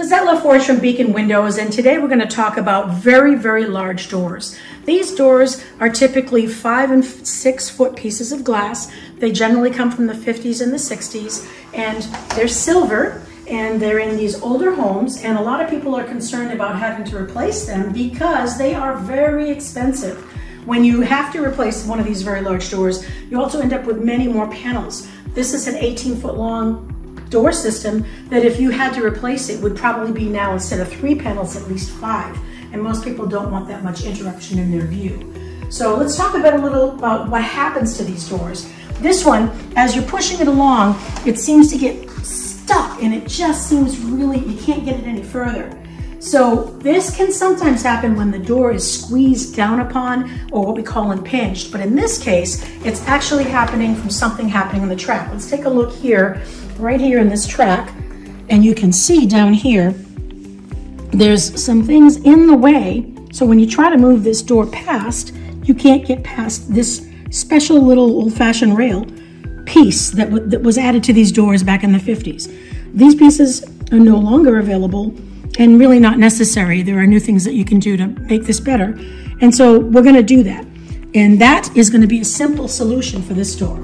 Lizette LaForge from Beacon Windows, and today we're going to talk about very, very large doors. These doors are typically five and six foot pieces of glass. They generally come from the 50s and the 60s, and they're silver, and they're in these older homes, and a lot of people are concerned about having to replace them because they are very expensive. When you have to replace one of these very large doors, you also end up with many more panels. This is an 18 foot long door system that if you had to replace it would probably be now instead of three panels, at least five. And most people don't want that much interruption in their view. So let's talk about a little about what happens to these doors. This one, as you're pushing it along, it seems to get stuck and it just seems really, you can't get it any further. So this can sometimes happen when the door is squeezed down upon or what we call impinged. But in this case, it's actually happening from something happening on the track. Let's take a look here, right here in this track. And you can see down here, there's some things in the way. So when you try to move this door past, you can't get past this special little old-fashioned rail piece that, that was added to these doors back in the 50s. These pieces are no longer available and really not necessary. There are new things that you can do to make this better. And so we're gonna do that. And that is gonna be a simple solution for this door.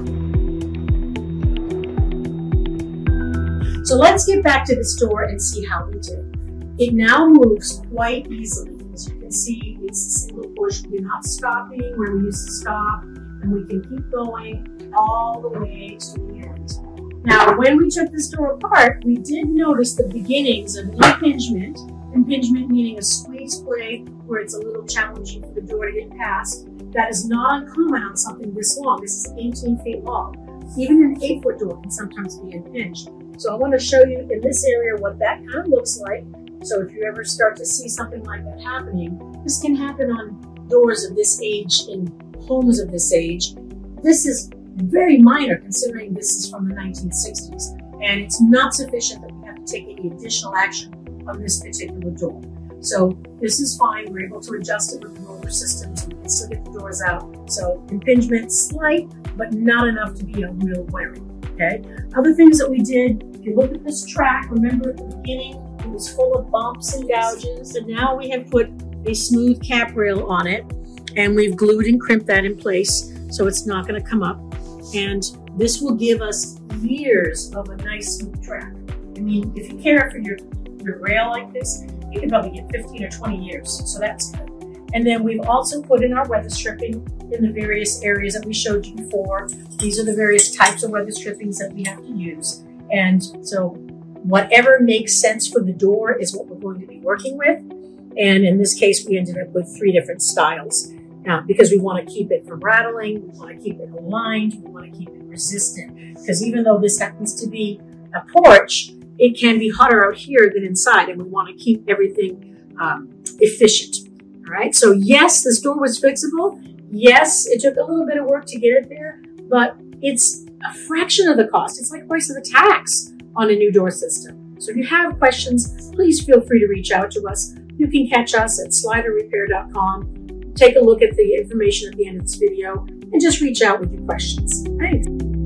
So let's get back to this door and see how we do. It now moves quite easily. As you can see, it's a single push. We're not stopping where we used to stop, and we can keep going all the way to the end. Now, when we took this door apart, we did notice the beginnings of impingement. Impingement meaning a squeeze play where it's a little challenging for the door to get past. That is not uncommon on something this long. This is 18 feet long. Even an 8 foot door can sometimes be impinged. So I want to show you in this area what that kind of looks like. So if you ever start to see something like that happening, this can happen on doors of this age in homes of this age. This is very minor considering this is from the 1960s. And it's not sufficient that we have to take any additional action on this particular door. So this is fine. We're able to adjust it with the roller systems. We can still get the doors out. So impingement slight, but not enough to be a real wearing. Okay. Other things that we did, if you look at this track, remember at the beginning, it was full of bumps and gouges. And now we have put a smooth cap rail on it and we've glued and crimped that in place so it's not going to come up. And this will give us years of a nice smooth track. I mean, if you care for your, your rail like this, you can probably get 15 or 20 years, so that's good. And then we've also put in our weather stripping in the various areas that we showed you before. These are the various types of weather strippings that we have to use. And so whatever makes sense for the door is what we're going to be working with. And in this case, we ended up with three different styles uh, because we want to keep it from rattling, we want to keep it aligned, we want to keep it resistant. Because even though this happens to be a porch, it can be hotter out here than inside, and we want to keep everything um, efficient. All right, so yes, this door was fixable. Yes, it took a little bit of work to get it there, but it's a fraction of the cost. It's like price of the tax on a new door system. So if you have questions, please feel free to reach out to us. You can catch us at sliderrepair.com take a look at the information at the end of this video and just reach out with your questions. Thanks.